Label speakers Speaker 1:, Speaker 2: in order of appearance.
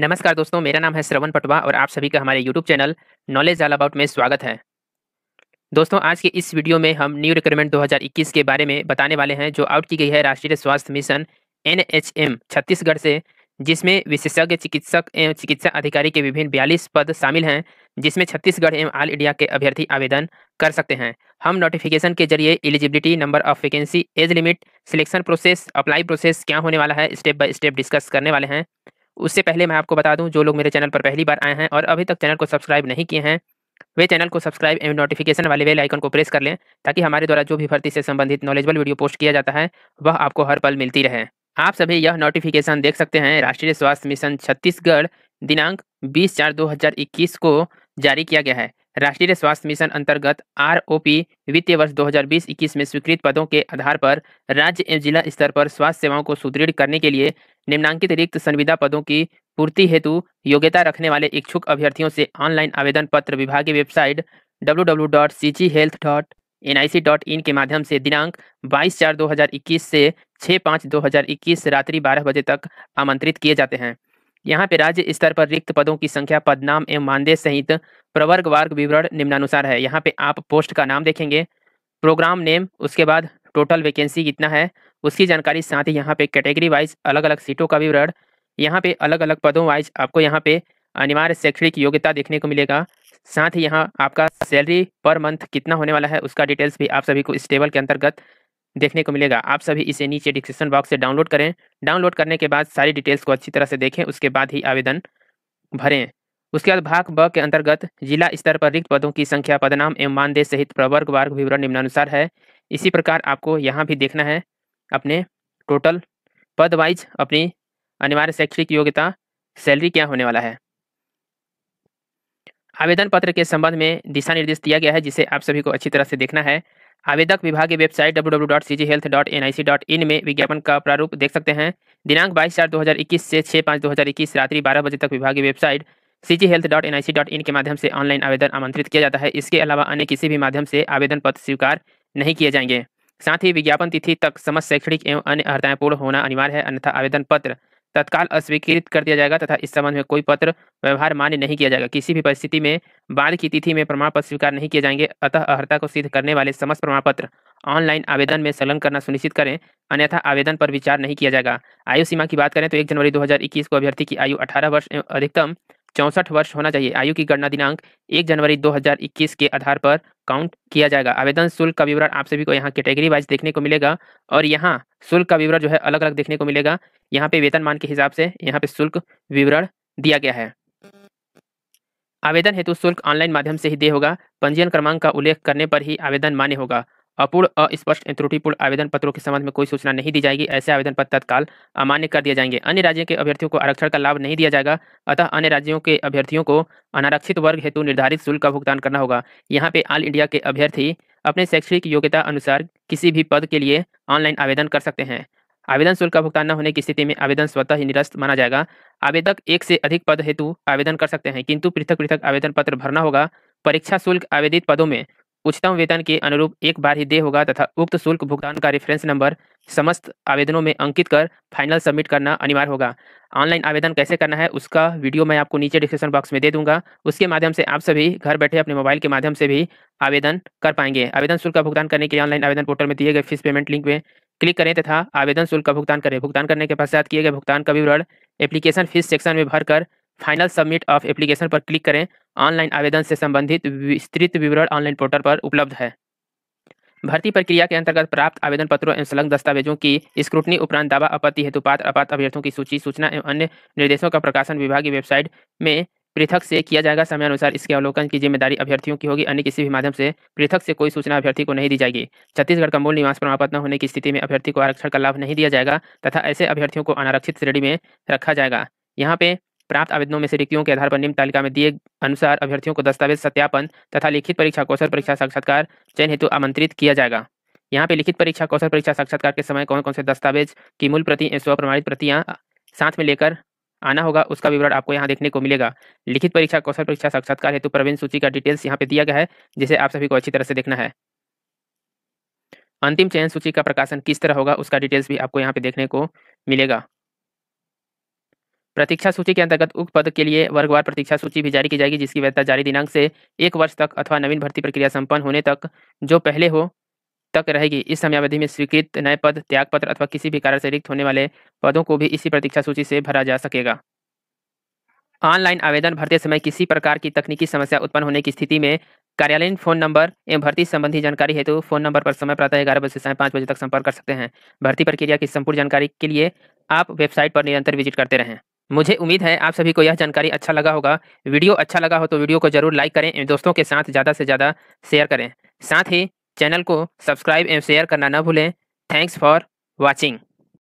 Speaker 1: नमस्कार दोस्तों, मेरा नाम है श्रवण पटवा और आप सभी का हमारे YouTube channel Knowledge All About में स्वागत है। दोस्तों, आज के इस वीडियो में हम न्यू रिक्रूटमेंट 2021 के बारे में बताने वाले हैं, जो आउट की गई है राष्ट्रीय स्वास्थ्य मिशन एनएचएम छत्तीसगढ़ से, जिसमें विशेषज्ञ चिकित्सक एवं चिकित्सा अधिकारी के विभिन्न बयालीस पद शामिल हैं, जिसमें छत्तीसगढ़ एवं ऑल इंडिया के अभ्यर्थी आवेदन कर सकते हैं। हम नोटिफिकेशन के ज़रिए eligibility number of vacancy age limit selection process apply process क्या होने वाला है स्टेप बाय स्टेप डिस्कस करने वाले हैं। उससे पहले मैं आपको बता दूँ, जो लोग मेरे चैनल पर पहली बार आए हैं और अभी तक चैनल को सब्सक्राइब नहीं किए हैं, वे चैनल को सब्सक्राइब एवं नोटिफिकेशन वाले बेल आइकन को प्रेस कर लें, ताकि हमारे द्वारा जो भी भर्ती से संबंधित नॉलेजबल वीडियो पोस्ट किया जाता है, वह आपको हर पल मिलती रहे। आप सभी यह नोटिफिकेशन देख सकते हैं, राष्ट्रीय स्वास्थ्य मिशन छत्तीसगढ़ दिनांक 20 चार 2021 को जारी किया गया है। राष्ट्रीय स्वास्थ्य मिशन अंतर्गत आर वित्तीय वर्ष 2020-21 में स्वीकृत पदों के आधार पर राज्य एवं जिला स्तर पर स्वास्थ्य सेवाओं को सुदृढ़ करने के लिए निम्नांकित रिक्त संविदा पदों की पूर्ति हेतु योग्यता रखने वाले इच्छुक अभ्यर्थियों से ऑनलाइन आवेदन पत्र विभागीय वेबसाइट www.cghhealth.nic.in के माध्यम से दिनांक 22 चार 2021 से 6 पाँच 2021 रात्रि 12 बजे तक आमंत्रित किए जाते हैं। यहाँ पे राज्य स्तर पर रिक्त पदों की संख्या पदनाम एवं मानदेय सहित प्रवर्ग वर्ग विवरण निम्नानुसार है। यहाँ पे आप पोस्ट का नाम देखेंगे, प्रोग्राम नेम, उसके बाद टोटल वैकेंसी कितना है, उसकी जानकारी साथ ही यहाँ पे कैटेगरी वाइज अलग अलग सीटों का विवरण, यहाँ पे अलग अलग पदों वाइज आपको यहाँ पे अनिवार्य शैक्षणिक योग्यता देखने को मिलेगा। साथ ही यहाँ आपका सैलरी पर मंथ कितना होने वाला है, उसका डिटेल्स भी आप सभी को इस टेबल के अंतर्गत देखने को मिलेगा। आप सभी इसे नीचे डिस्क्रिप्शन बॉक्स से डाउनलोड करें। डाउनलोड करने के बाद सारी डिटेल्स को अच्छी तरह से देखें, उसके बाद ही आवेदन भरें। उसके बाद भाग ब के अंतर्गत जिला स्तर पर रिक्त पदों की संख्या, पदनाम एवं मानदेय सहित प्रवर्ग वर्ग विवरण निम्नानुसार है। इसी प्रकार आपको यहाँ भी देखना है अपने टोटल पद वाइज अपनी अनिवार्य शैक्षणिक योग्यता सैलरी क्या होने वाला है। आवेदन पत्र के संबंध में दिशा निर्देश दिया गया है, जिसे आप सभी को अच्छी तरह से देखना है। आवेदक विभाग की वेबसाइट www.cghealth.nic.in में विज्ञापन का प्रारूप देख सकते हैं। दिनांक 22 चार 2021 से 6 पाँच 2021 रात्रि 12 बजे तक website dot NIC dot in के माध्यम से ऑनलाइन आवेदन आमंत्रित किया जाता है। इसके अलावा अन्य किसी भी माध्यम से आवेदन पत्र स्वीकार नहीं किए जाएँगे। साथ ही विज्ञापन तिथि तक समस्त शैक्षणिक एवं अन्य अर्हताएँ पूर्ण होना अनिवार्य है। अन्यथा आवेदन पत्र तत्काल अस्वीकृत कर दिया जाएगा तथा इस संबंध में कोई पत्र व्यवहार मान्य नहीं किया जाएगा। किसी भी परिस्थिति में बाद की तिथि में प्रमाण पत्र स्वीकार नहीं किए जाएँगे, अतः अर्हता को सिद्ध करने वाले समस्त प्रमाण पत्र ऑनलाइन आवेदन में संलग्न करना सुनिश्चित करें, अन्यथा आवेदन पर विचार नहीं किया जाएगा। आयु सीमा की बात करें तो एक जनवरी 2021 को अभ्यर्थी की आयु 18 वर्ष अधिकतम चौंसठ वर्ष होना चाहिए। आयु की गणना दिनांक एक जनवरी 2021 के आधार पर काउंट किया जाएगा। आवेदन शुल्क का विवरण आप सभी को यहाँ कैटेगरी वाइज देखने को मिलेगा और यहाँ शुल्क का विवरण जो है अलग अलग देखने को मिलेगा। यहाँ पे वेतन मान के हिसाब से यहाँ पे शुल्क विवरण दिया गया है। आवेदन हेतु शुल्क ऑनलाइन माध्यम से ही दे होगा। पंजीयन क्रमांक का उल्लेख करने पर ही आवेदन मान्य होगा। अपूर्ण, अस्पष्ट, त्रुटिपूर्ण आवेदन पत्रों के संबंध में कोई सूचना नहीं दी जाएगी। ऐसे आवेदन पत्र तत्काल अमान्य कर दिए जाएँगे। अन्य राज्यों के अभ्यर्थियों को आरक्षण का लाभ नहीं दिया जाएगा, अतः अन्य राज्यों के अभ्यर्थियों को अनारक्षित वर्ग हेतु निर्धारित शुल्क का भुगतान करना होगा। यहाँ पे ऑल इंडिया के अभ्यर्थी अपने शैक्षणिक योग्यता अनुसार किसी भी पद के लिए ऑनलाइन आवेदन कर सकते हैं। आवेदन शुल्क का भुगतान न होने की स्थिति में आवेदन स्वतः ही निरस्त माना जाएगा। आवेदक एक से अधिक पद हेतु आवेदन कर सकते हैं, किंतु पृथक पृथक आवेदन पत्र भरना होगा। परीक्षा शुल्क आवेदित पदों में उच्चतम वेतन के अनुरूप एक बार ही दे होगा तथा उक्त शुल्क भुगतान का रेफरेंस नंबर समस्त आवेदनों में अंकित कर फाइनल सबमिट करना अनिवार्य होगा। ऑनलाइन आवेदन कैसे करना है उसका वीडियो मैं आपको नीचे डिस्क्रिप्शन बॉक्स में दे दूँगा। उसके माध्यम से आप सभी घर बैठे अपने मोबाइल के माध्यम से भी आवेदन कर पाएँगे। आवेदन शुल्क का भुगतान करने के लिए ऑनलाइन आवेदन पोर्टल में दिए गए फ़ीस पेमेंट लिंक में क्लिक करें तथा आवेदन शुल्क का भुगतान करें। भुगतान करने के पश्चात किए गए भुगतान का विवरण एप्लीकेशन फ़ीस सेक्शन में भरकर फाइनल सबमिट ऑफ़ एप्लीकेशन पर क्लिक करें। ऑनलाइन आवेदन से संबंधित विस्तृत विवरण ऑनलाइन पोर्टल पर उपलब्ध है। भर्ती प्रक्रिया के अंतर्गत प्राप्त आवेदन पत्रों एवं संलग्न दस्तावेजों की स्क्रूटनी उपरांत दावा, आपत्ति हेतु पात्र अपात्र अभ्यर्थियों की सूची, सूचना एवं अन्य निर्देशों का प्रकाशन विभागीय वेबसाइट में पृथक से किया जाएगा। समय अनुसार इसके अवलोकन की ज़िम्मेदारी अभ्यर्थियों की होगी, अन्य किसी भी माध्यम से पृथक से कोई सूचना अभ्यर्थी को नहीं दी जाएगी। छत्तीसगढ़ का मूल निवास प्रमाण पत्र न होने की स्थिति में अभ्यर्थी को आरक्षण का लाभ नहीं दिया जाएगा तथा ऐसे अभ्यर्थियों को अनारक्षित श्रेणी में रखा जाएगा। यहाँ पे प्राप्त आवेदनों में से रिक्तियों के आधार पर निम्न तालिका में दिए अनुसार अभ्यर्थियों को दस्तावेज़ सत्यापन तथा लिखित परीक्षा कौशल परीक्षा साक्षात्कार चयन हेतु आमंत्रित किया जाएगा। यहाँ पे लिखित परीक्षा कौशल परीक्षा साक्षात्कार के समय कौन कौन से दस्तावेज़ की मूल प्रति स्व प्रमाणित प्रतियाँ साथ में लेकर आना होगा, उसका विवरण आपको यहाँ देखने को मिलेगा। लिखित परीक्षा कौशल परीक्षा साक्षात्कार हेतु प्रवीण सूची का डिटेल्स यहाँ पे दिया गया है, जिसे आप सभी को अच्छी तरह से देखना है। अंतिम चयन सूची का प्रकाशन किस तरह होगा, उसका डिटेल्स भी आपको यहाँ पे देखने को मिलेगा। प्रतीक्षा सूची के अंतर्गत उक्त पद के लिए वर्गवार प्रतीक्षा सूची भी जारी की जाएगी, जिसकी वैधता जारी दिनांक से एक वर्ष तक अथवा नवीन भर्ती प्रक्रिया संपन्न होने तक, जो पहले हो, तक रहेगी। इस समयावधि में स्वीकृत नए पद, त्यागपत्र अथवा किसी भी कारण से रिक्त होने वाले पदों को भी इसी प्रतीक्षा सूची से भरा जा सकेगा। ऑनलाइन आवेदन भरते समय किसी प्रकार की तकनीकी समस्या उत्पन्न होने की स्थिति में कार्यालयीन फ़ोन नंबर एवं भर्ती संबंधी जानकारी हेतु तो फ़ोन नंबर पर समय प्रातः ग्यारह बजे से साढ़े पाँच बजे तक संपर्क कर सकते हैं। भर्ती प्रक्रिया की संपूर्ण जानकारी के लिए आप वेबसाइट पर निरंतर विज़िट करते रहें। मुझे उम्मीद है आप सभी को यह जानकारी अच्छा लगा होगा। वीडियो अच्छा लगा हो तो वीडियो को ज़रूर लाइक करें एवं दोस्तों के साथ ज़्यादा से ज़्यादा शेयर करें। साथ ही चैनल को सब्सक्राइब एवं शेयर करना न भूलें। Thanks for watching.